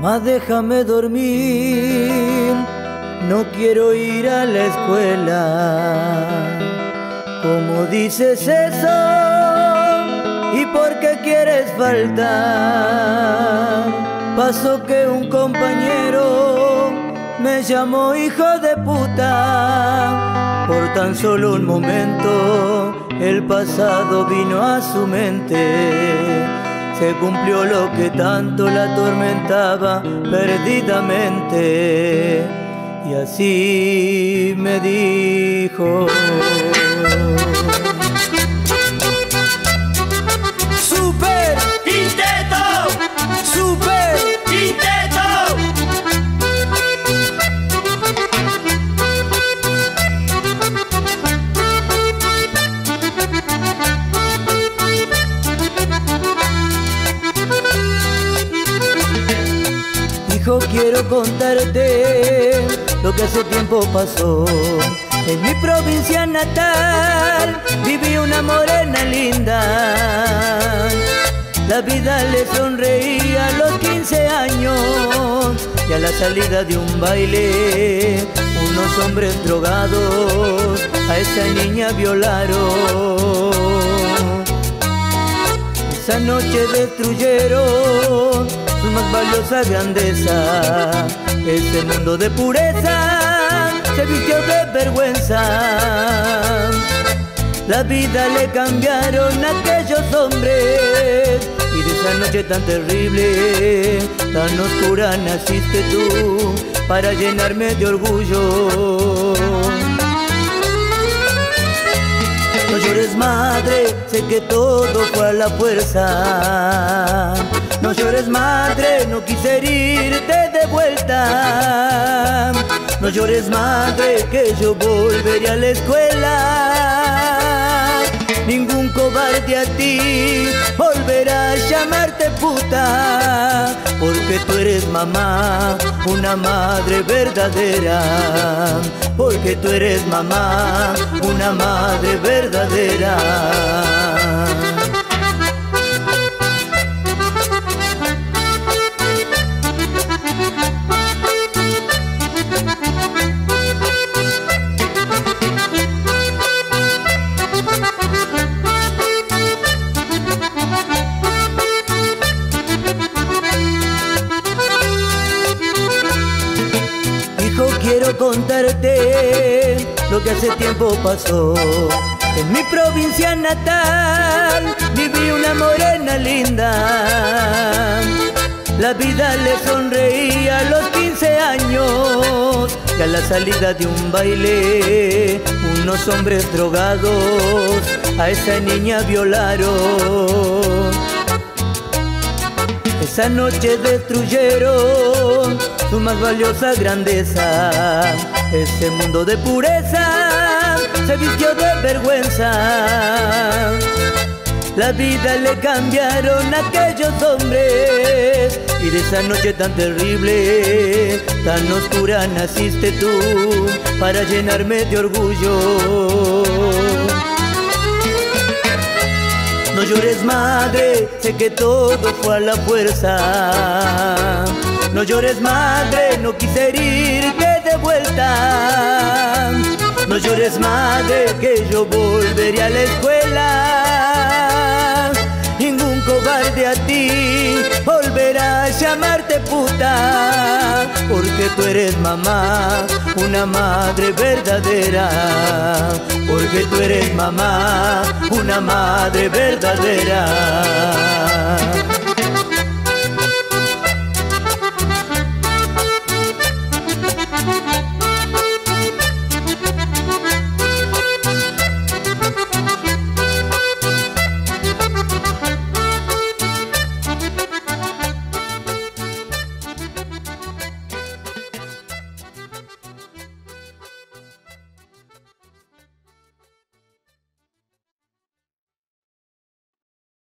Más déjame dormir, no quiero ir a la escuela. Como dices eso? ¿Y por qué quieres faltar? Pasó que un compañero me llamó hijo de puta. Por tan solo un momento el pasado vino a su mente. Se cumplió lo que tanto la atormentaba perdidamente. Y así me dijo. Quiero contarte lo que hace tiempo pasó. En mi provincia natal viví una morena linda. La vida le sonreía a los 15 años y a la salida de un baile unos hombres drogados a esa niña violaron. Esa noche destruyeron más valiosa grandeza. Ese mundo de pureza se vistió de vergüenza. La vida le cambiaron a aquellos hombres. Y de esa noche tan terrible, tan oscura naciste tú para llenarme de orgullo. Que todo fue a la fuerza. No llores madre, no quise herirte de vuelta. No llores madre, que yo volveré a la escuela. A ti volverá a llamarte puta, porque tú eres mamá, una madre verdadera. Porque tú eres mamá, una madre verdadera. Contarte lo que hace tiempo pasó. En mi provincia natal viví una morena linda. La vida le sonreía a los 15 años y a la salida de un baile unos hombres drogados a esa niña violaron. Esa noche destruyeron su más valiosa grandeza. Ese mundo de pureza se vistió de vergüenza. La vida le cambiaron aquellos hombres. Y de esa noche tan terrible, tan oscura naciste tú para llenarme de orgullo. No llores madre, sé que todo fue a la fuerza. No llores madre, no quise herirte de vuelta. No llores madre, que yo volveré a la escuela. Ningún cobarde a ti volverá a llamarte puta, porque tú eres mamá, una madre verdadera. Porque tú eres mamá, una madre verdadera.